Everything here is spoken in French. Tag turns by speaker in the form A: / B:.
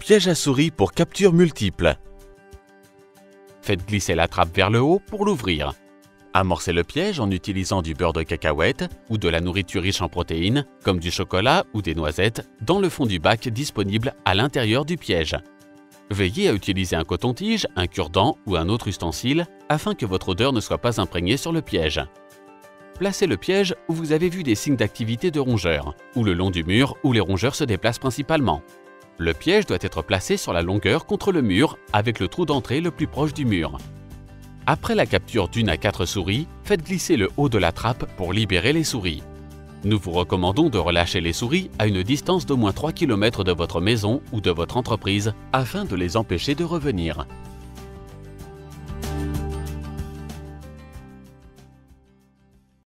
A: Piège à souris pour capture multiple. Faites glisser la trappe vers le haut pour l'ouvrir. Amorcez le piège en utilisant du beurre de cacahuète ou de la nourriture riche en protéines, comme du chocolat ou des noisettes, dans le fond du bac disponible à l'intérieur du piège. Veillez à utiliser un coton-tige, un cure-dent ou un autre ustensile afin que votre odeur ne soit pas imprégnée sur le piège. Placez le piège où vous avez vu des signes d'activité de rongeurs, ou le long du mur où les rongeurs se déplacent principalement. Le piège doit être placé sur la longueur contre le mur avec le trou d'entrée le plus proche du mur. Après la capture d'une à quatre souris, faites glisser le haut de la trappe pour libérer les souris. Nous vous recommandons de relâcher les souris à une distance d'au moins 3 km de votre maison ou de votre entreprise afin de les empêcher de revenir.